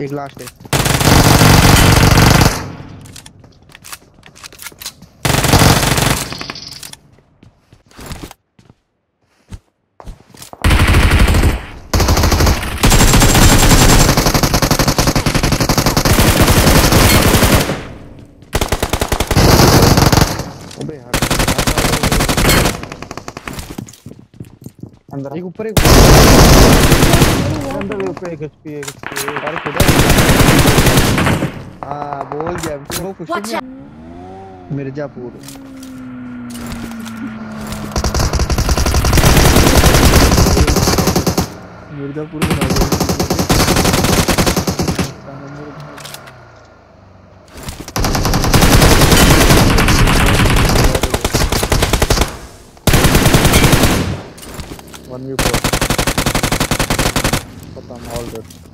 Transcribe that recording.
एक लास्ट है। अंदर एक ऊपर एक ऊपर एक एचपी एक एचपी अरे हाँ? बोल दिया वो नहीं मिर्जापुर। मिर्जापुर दिया वन some orders.